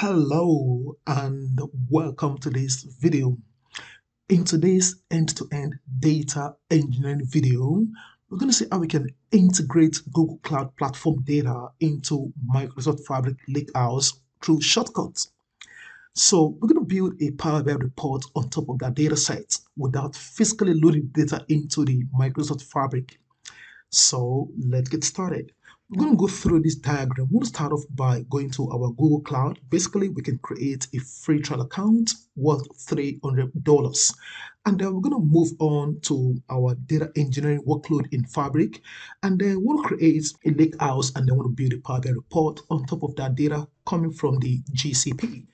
Hello and welcome to this video. In today's end-to-end data engineering video, we're going to see how we can integrate Google Cloud Platform data into Microsoft Fabric Lakehouse through shortcuts. So we're going to build a Power BI report on top of that data set without physically loading data into the Microsoft Fabric. So let's get started. We're going to go through this diagram. We'll start off by going to our Google Cloud. Basically, we can create a free trial account worth $300. And then we're going to move on to our data engineering workload in Fabric. And then we'll create a lake house and then we'll build a Power BI report on top of that data coming from the GCP.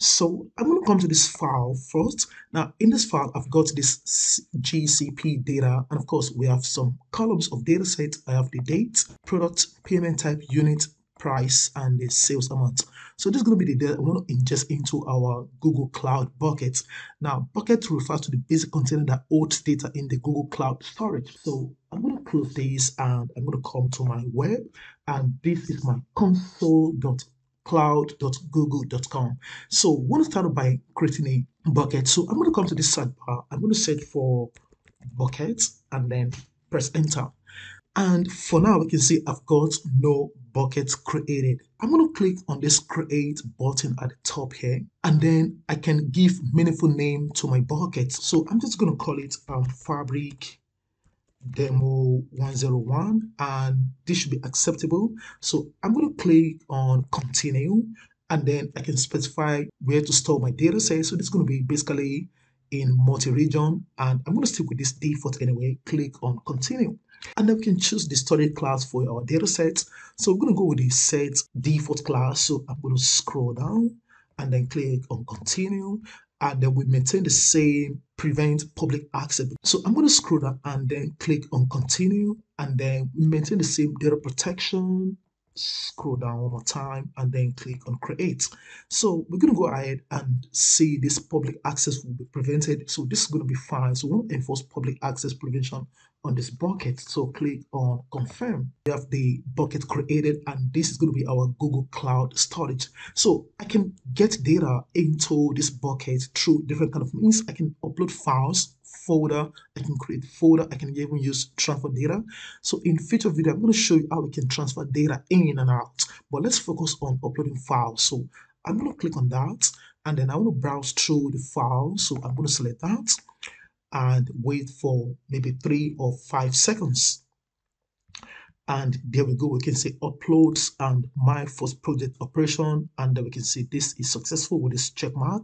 So I'm going to come to this file first. Now in this file, I've got this GCP data, and of course we have some columns of data set. I have the date, product, payment type, unit, price, and the sales amount. So this is going to be the data I want to ingest into our Google Cloud bucket. Now bucket refers to the basic container that holds data in the Google Cloud storage. So I'm going to close this and I'm going to come to my web and this is my console.com cloud.google.com. So we want to start by creating a bucket. So I'm going to come to this sidebar. I'm going to search for bucket and then press enter. And for now, we can see I've got no bucket created. I'm going to click on this create button at the top here, and then I can give meaningful name to my bucket. So I'm just going to call it um, fabric demo 101 and this should be acceptable. So i'm going to click on continue and then i can specify where to store my data set. So this is going to be basically in multi-region and i'm going to stick with this default anyway. Click on continue. And then we can choose the storage class for our data set. So we're going to go with the set default class. So i'm going to scroll down and then click on continue Uh, and then we maintain the same prevent public access. So I'm going to scroll down and then click on continue and then maintain the same data protection. Scroll down one more time and then click on create. So we're going to go ahead and see this public access will be prevented. So this is going to be fine. So we want to enforce public access prevention on this bucket. So click on confirm. We have the bucket created and this is going to be our Google Cloud storage. So I can get data into this bucket through different kind of means. I can upload files, folder, I can create folder, I can even use transfer data. So in future video, I'm going to show you how we can transfer data in and out. But let's focus on uploading files. So I'm going to click on that and then I want to browse through the file. So I'm going to select that and wait for maybe three or five seconds. And there we go. We can say uploads and my first project operation. And then we can see this is successful with this check mark.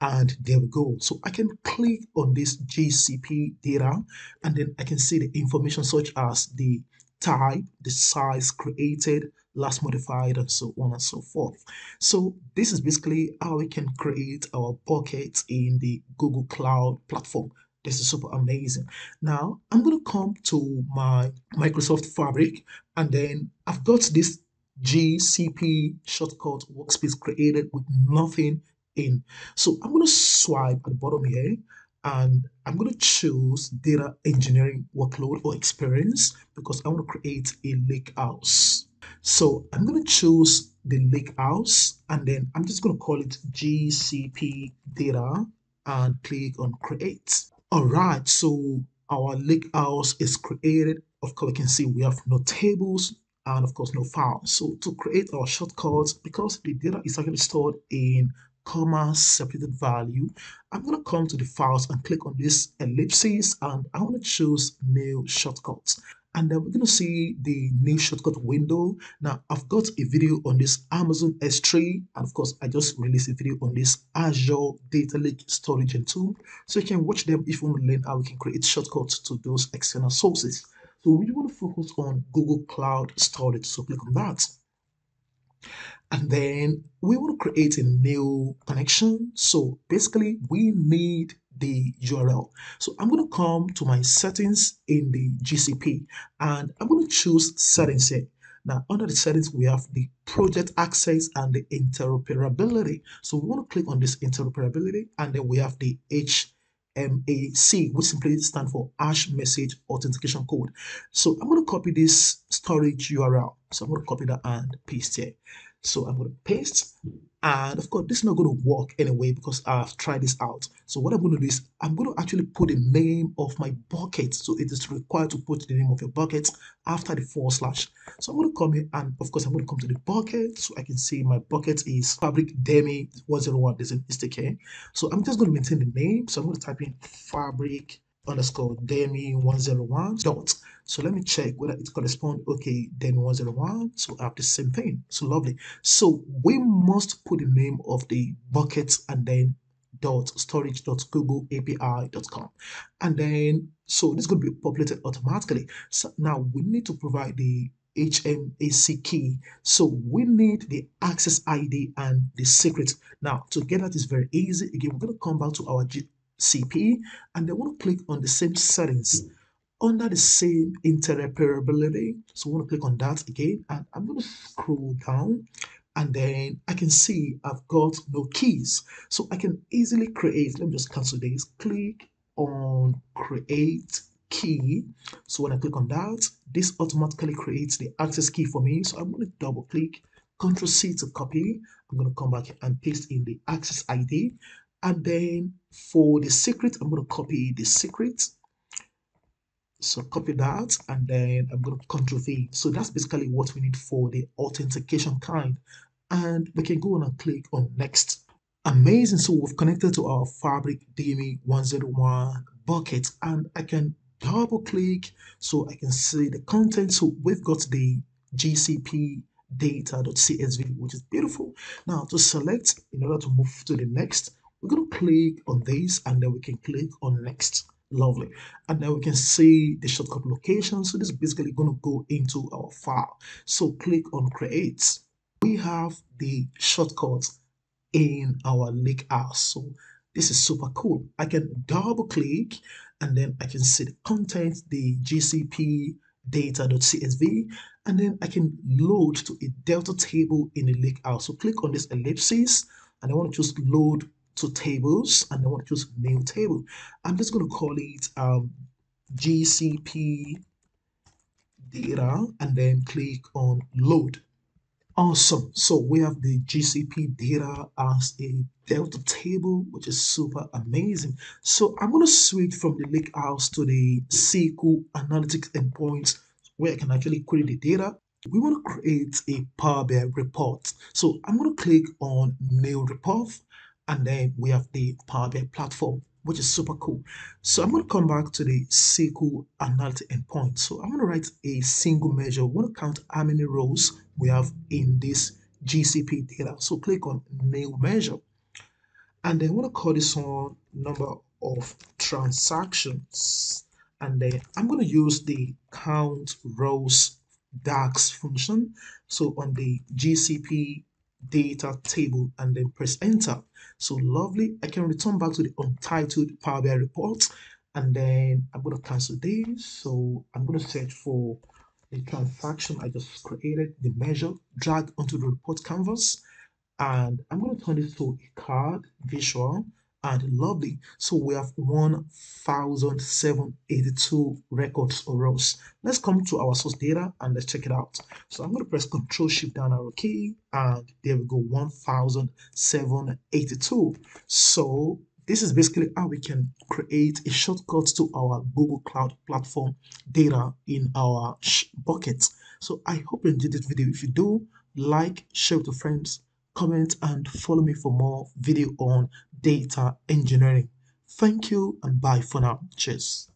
And there we go. So I can click on this GCP data and then I can see the information such as the type, the size created, last modified, and so on and so forth. So this is basically how we can create our buckets in the Google Cloud platform. This is super amazing. Now I'm going to come to my Microsoft Fabric and then I've got this GCP shortcut workspace created with nothing in. So I'm going to swipe at the bottom here and I'm going to choose data engineering workload or experience because I want to create a lake house. So I'm going to choose the lake house and then I'm just going to call it GCP data and click on create. All right, so our lake house is created. Of course, we can see we have no tables and of course no files. So to create our shortcuts, because the data is actually stored in comma separated value, I'm going to come to the files and click on this ellipsis and I want to choose new shortcuts and then we're going to see the new shortcut window. Now, I've got a video on this Amazon S3, and of course, I just released a video on this Azure Data Lake Storage Gen2. So you can watch them if you want to learn how we can create shortcuts to those external sources. So we want to focus on Google Cloud Storage, so click on that. And then we want to create a new connection. So basically, we need the URL. So I'm going to come to my settings in the GCP and I'm going to choose settings here. Now, under the settings, we have the project access and the interoperability. So we want to click on this interoperability and then we have the HMAC, which simply stands for Hash Message Authentication Code. So I'm going to copy this storage URL. So I'm going to copy that and paste here. So I'm going to paste and of course this is not going to work anyway because I've tried this out. So what I'm going to do is I'm going to actually put the name of my bucket. So it is required to put the name of your bucket after the forward slash. So I'm going to come here and of course I'm going to come to the bucket so I can see my bucket is fabric demi 101 is in SDK so I'm just going to maintain the name. So I'm going to type in fabric underscore demi 101 dot so let me check whether it corresponds. Okay, then 101. So I have the same thing. So lovely. So we must put the name of the bucket and then dot storage dot google api dot com and then so this could be populated automatically so now we need to provide the HMAC key. So we need the access ID and the secret. Now to get that is very easy. Again, we're going to come back to our GCP and then we're to click on the same settings under the same interoperability. So I want to click on that again and I'm going to scroll down and then I can see I've got no keys. So I can easily create, let me just cancel this, click on create key. So when I click on that, this automatically creates the access key for me. So I'm going to double click, Control C to copy. I'm going to come back and paste in the access ID. And then for the secret, I'm going to copy the secret so copy that and then I'm going to control V. So that's basically what we need for the authentication kind. And we can go on and click on next. Amazing. So we've connected to our Fabric DME 101 bucket and I can double click so I can see the content. So we've got the GCP data.csv, which is beautiful. Now to select in order to move to the next, we're going to click on this and then we can click on next. Lovely. And then we can see the shortcut location. So this is basically going to go into our file. So click on create. We have the shortcut in our lake house. So this is super cool. I can double click and then i can see the content the gcp data.csv and then i can load to a delta table in the lake house. So click on this ellipsis and i want to just load to tables and I want to choose new table. I'm just going to call it um, GCP data and then click on load. Awesome. So we have the GCP data as a Delta table, which is super amazing. So I'm going to switch from the lake house to the SQL analytics endpoints where I can actually query the data. We want to create a Power BI report. So I'm going to click on new report and then we have the Power BI platform, which is super cool. So I'm going to come back to the SQL analytic endpoint. So I'm going to write a single measure. We want to count how many rows we have in this GCP data. So click on new measure. And then I want to call this one number of transactions. And then I'm going to use the count rows DAX function. So on the GCP data table and then press enter. So lovely. I can return back to the untitled Power BI report and then I'm going to cancel this. So I'm going to search for the transaction I just created, the measure, drag onto the report canvas and I'm going to turn this to a card visual and lovely. So we have 1,782 records or rows. Let's come to our source data and let's check it out. So I'm going to press Control Shift down arrow key and there we go 1,782. So this is basically how we can create a shortcut to our Google Cloud Platform data in our bucket. So I hope you enjoyed this video. If you do, like, share with your friends, comment and follow me for more video on data engineering. Thank you and bye for now. Cheers.